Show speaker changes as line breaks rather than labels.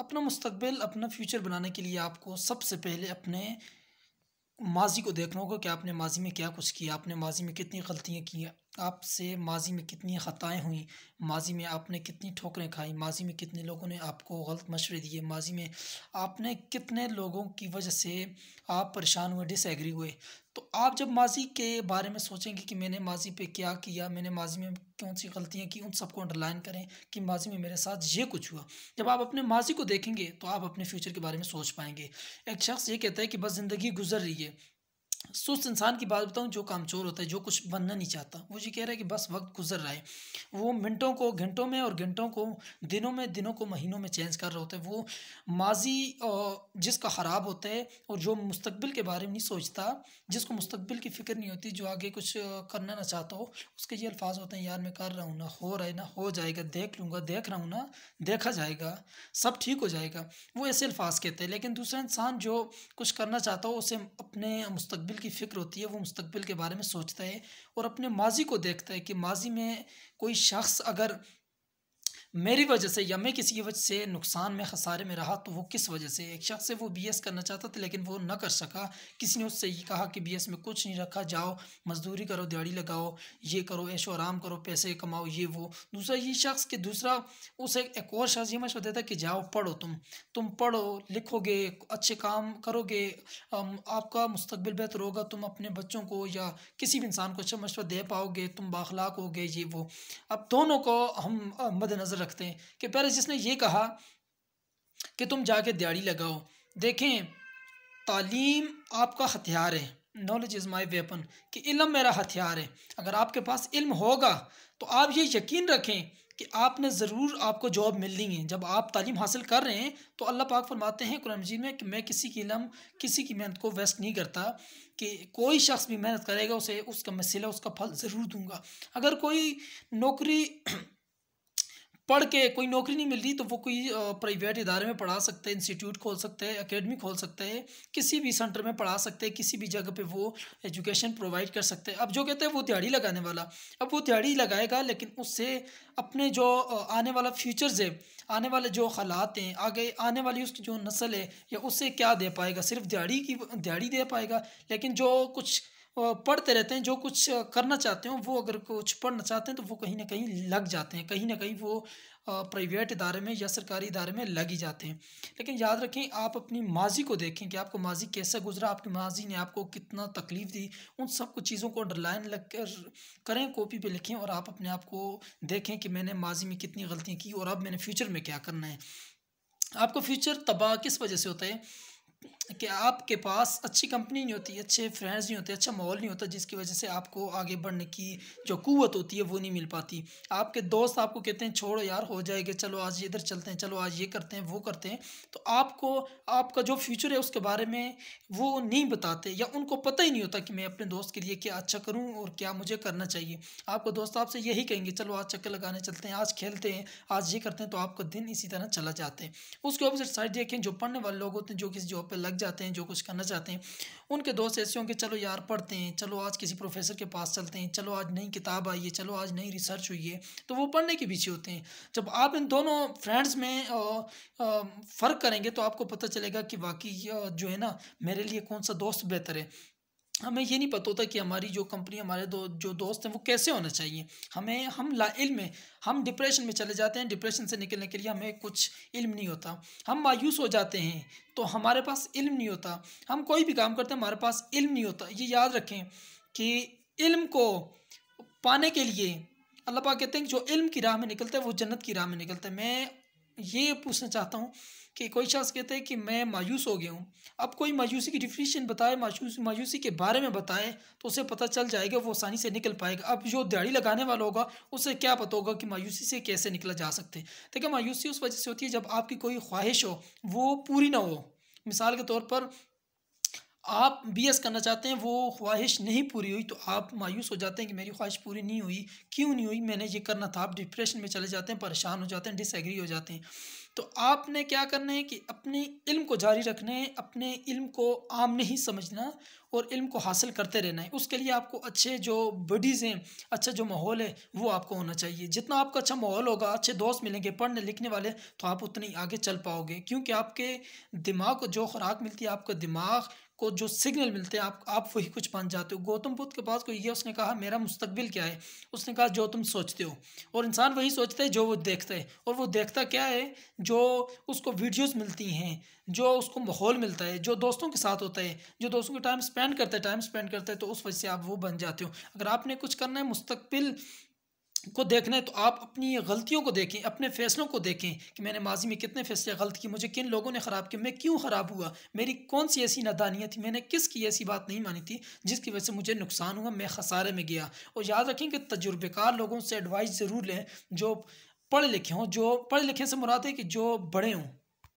अपना मुस्तबिल अपना फ्यूचर बनाने के लिए आपको सबसे पहले अपने माज़ी को देखना होगा कि आपने माज़ी में क्या कुछ किया, आपने माज़ी में कितनी गलतियाँ की आपसे माज़ी में कितनी ख़ताएँ हुई, माज़ी में आपने कितनी ठोकरें खाई, माज़ी में कितने लोगों ने आपको गलत मशवरे दिए, माज़ी में आपने कितने लोगों की वजह से आप परेशान हुए डिसएग्री हुए? तो आप जब माज़ी के बारे में सोचेंगे कि मैंने माज़ी पे क्या किया, मैंने माज़ी में कौन सी गलतियाँ की, उन सबको अंडरलाइन करें कि माज़ी में मेरे साथ ये कुछ हुआ। जब आप अपने माज़ी को देखेंगे तो आप अपने फ्यूचर के बारे में सोच पाएँगे। एक शख्स ये कहता है कि बस ज़िंदगी गुजर रही है। सुस्त इंसान की बात बताऊँ, जो काम चोर होता है, जो कुछ बनना नहीं चाहता, वो ये कह रहा है कि बस वक्त गुजर रहा है। वो मिनटों को, घंटों में और घंटों को, दिनों में, दिनों को, महीनों में चेंज कर रहा होता है। वो माजी जिसका ख़राब होता है और जो मुस्तबिल के बारे में नहीं सोचता, जिसको मुस्तबिल की फ़िक्र नहीं होती, जो आगे कुछ करना ना चाहता हो, उसके ये अल्फाज होते हैं, यार, मैं कर रहा हूँ ना, हो रहा है ना, हो जाएगा, देख लूँगा, देख रहा हूँ ना, देखा जाएगा, सब ठीक हो जाएगा। वो ऐसे अल्फाज कहते हैं, लेकिन दूसरा इंसान जो कुछ करना चाहता हो, उसे अपने मुस्तबिल की फ़िक्र होती है, वो मुस्तबिल के बारे में सोचता है और अपने माजी को देखता है कि माजी में कोई शख्स अगर मेरी वजह से या मैं किसी की वजह से नुकसान में खसारे में रहा तो वो किस वजह से? एक शख्स से वो बीएस करना चाहता था, लेकिन वो न कर सका। किसी ने उससे ये कहा कि बीएस में कुछ नहीं रखा, जाओ, मजदूरी करो, दिहाड़ी लगाओ, ये करो, ऐशो, आराम करो, पैसे कमाओ, ये, वो। दूसरा ये शख्स के दूसरा उसे एक और शख्स ये मशवरा देता कि, जाओ, पढ़ो तुम। तुम पढ़ो, लिखोगे, अच्छे काम करोगे आपका मुस्तबिल बेहतर होगा, तुम अपने बच्चों को या किसी भी इंसान को अच्छा मशवरा दे पाओगे, तुम बाखलाक होगे, ये, वो। अब दोनों को हम मद्देनज़र रखते हैं कि पहले जिसने ये कहा कि तुम जाके दिहाड़ी लगाओ, देखें, तालीम आपका हथियार है। नॉलेज इज़ माई वेपन कि इल्म मेरा हथियार है। अगर आपके पास इल्म होगा तो आप ये यकीन रखें कि आपने ज़रूर आपको जॉब मिलनी है। जब आप तालीम हासिल कर रहे हैं तो अल्लाह पाक फरमाते हैं कुरान मजीद में कि मैं किसी की इलम, किसी की मेहनत को वेस्ट नहीं करता कि कोई शख्स भी मेहनत करेगा, उसे उसका मसीला, उसका फल ज़रूर दूँगा। अगर कोई नौकरी पढ़ के कोई नौकरी नहीं मिल रही तो वो कोई प्राइवेट इदारे में पढ़ा सकते हैं इंस्टीट्यूट खोल सकते हैं अकेडमी खोल सकते हैं, किसी भी सेंटर में पढ़ा सकते हैं, किसी भी जगह पे वो एजुकेशन प्रोवाइड कर सकते हैं। अब जो कहते हैं वो दिहाड़ी लगाने वाला। अब वो दिहाड़ी लगाएगा, लेकिन उससे अपने जो आने वाला फ्यूचर्स है, आने वाले जो हालात हैं, आगे आने वाली उसकी जो नस्ल है, या उससे क्या दे पाएगा? सिर्फ़ दिहाड़ी की, दिहाड़ी दे पाएगा, लेकिन जो कुछ पढ़ते रहते हैं, जो कुछ करना चाहते हो, वो अगर कुछ पढ़ना चाहते हैं तो वो कहीं ना कहीं लग जाते हैं। कहीं ना कहीं वो प्राइवेट इदारे में या सरकारी इदारे में लग ही जाते हैं। लेकिन याद रखें, आप अपनी माजी को देखें कि आपको माजी कैसा गुजरा, आपकी माजी ने आपको कितना तकलीफ़ दी, उन सब कुछ चीज़ों को अंडरलाइन लग कर करें कॉपी पे लिखें और आप अपने आप को देखें कि मैंने माजी में कितनी गलतियाँ की और अब मैंने फ्यूचर में क्या करना है। आपका फ्यूचर तबाह किस वजह से होता है? कि आपके पास अच्छी कंपनी नहीं होती, अच्छे फ्रेंड्स नहीं होते अच्छा माहौल नहीं होता जिसकी वजह से आपको आगे बढ़ने की जो कुत होती है वो नहीं मिल पाती। आपके दोस्त आपको कहते हैं, छोड़ो यार, हो जाएगा, चलो आज इधर चलते हैं, चलो आज ये करते हैं, वो करते हैं। तो आपको, आपका जो फ्यूचर है उसके बारे में वो नहीं बताते या उनको पता ही नहीं होता कि मैं अपने दोस्त के लिए क्या अच्छा करूँ और क्या मुझे करना चाहिए। आपका दोस्त आपसे यही कहेंगे, चलो आज चक्कर लगाने चलते हैं, आज खेलते हैं, आज ये करते हैं तो आपका दिन इसी तरह चला जाते हैं। उसके ऑपोजिट साइड देखें, जो पढ़ने वाले लोग होते हैं, जो किसी जॉब पर लग जाते हैं, जो कुछ करना चाहते हैं। उनके दोस्त ऐसे होंगे, चलो यार, पढ़ते हैं, चलो आज किसी प्रोफेसर के पास चलते हैं, चलो आज नई किताब आई है, चलो आज नई रिसर्च हुई है। तो वो पढ़ने के पीछे होते हैं। जब आप इन दोनों फ्रेंड्स में फ़र्क करेंगे तो आपको पता चलेगा कि वाकई जो है ना, मेरे लिए कौन सा दोस्त बेहतर है। हमें ये नहीं पता होता कि हमारी जो कंपनी हमारे दो, जो दोस्त हैं, वो कैसे होना चाहिए। हमें, हम ला, इल्म में, हम डिप्रेशन में चले जाते हैं डिप्रेशन से निकलने के लिए हमें कुछ इल्म नहीं होता। हम मायूस हो जाते हैं तो हमारे पास इल्म नहीं होता। हम कोई भी काम करते हैं, हमारे पास इल्म नहीं होता। ये याद रखें कि इल्म को पाने के लिए अल्लाह पाक कहते हैं कि जो इल्म की राह में निकलता है, वो जन्नत की राह में निकलता है। मैं ये पूछना चाहता हूँ कि कोई शख्स कहते हैं कि मैं मायूस हो गया हूँ। अब कोई मायूसी की डिफिनीशन बताए, मायूस, मायूसी के बारे में बताए तो उसे पता चल जाएगा, वो आसानी से निकल पाएगा। अब जो दिहाड़ी लगाने वाला होगा, उसे क्या पता होगा कि मायूसी से कैसे निकला जा सकते देखिए, मायूसी उस वजह से होती है जब आपकी कोई ख्वाहिश हो, वो पूरी ना हो। मिसाल के तौर पर आप बी एस करना चाहते हैं, वो ख्वाहिश नहीं पूरी हुई तो आप मायूस हो जाते हैं कि मेरी ख्वाहिश पूरी नहीं हुई। क्यों नहीं हुई? मैंने ये करना था। आप डिप्रेशन में चले जाते हैं, परेशान हो जाते हैं डिसएग्री हो जाते हैं। तो आपने क्या करना है कि अपने इल्म को जारी रखने अपने इल्म को आम नहीं समझना और इल्म को हासिल करते रहना है। उसके लिए आपको अच्छे जो बडीज़ हैं अच्छा जो माहौल है, वो आपको होना चाहिए। जितना आपका अच्छा माहौल होगा, अच्छे दोस्त मिलेंगे, पढ़ने लिखने वाले तो आप उतनी आगे चल पाओगे। क्योंकि आपके दिमाग को जो खुराक मिलती है, आपका दिमाग को जो सिग्नल मिलते हैं, आप आप वही कुछ बन जाते हो। गौतम बुद्ध के पास कोई ये, उसने कहा, मेरा मुस्तकबिल क्या है? उसने कहा, जो तुम सोचते हो। और इंसान वही सोचता है, जो वो देखता है। और वो देखता क्या है? जो उसको वीडियोस मिलती हैं, जो उसको माहौल मिलता है, जो दोस्तों के साथ होता है, जो दोस्तों के टाइम स्पेंड करता है टाइम स्पेंड करता है तो उस वजह से आप वो बन जाते हो। अगर आपने कुछ करना है, मुस्तकबिल को देखना है तो आप अपनी गलतियों को देखें, अपने फ़ैसलों को देखें कि मैंने माजी में कितने फ़ैसले गलत किए, मुझे किन लोगों ने ख़राब किया, मैं क्यों ख़राब हुआ, मेरी कौन सी ऐसी नादानियाँ थी, मैंने किस की ऐसी बात नहीं मानी थी जिसकी वजह से मुझे नुकसान हुआ, मैं खसारे में गया। और याद रखें कि तजुर्बेकार लोगों से एडवाइस ज़रूर लें, जो पढ़े लिखे हों, जो पढ़े लिखे से मुराद है कि जो बड़े हों।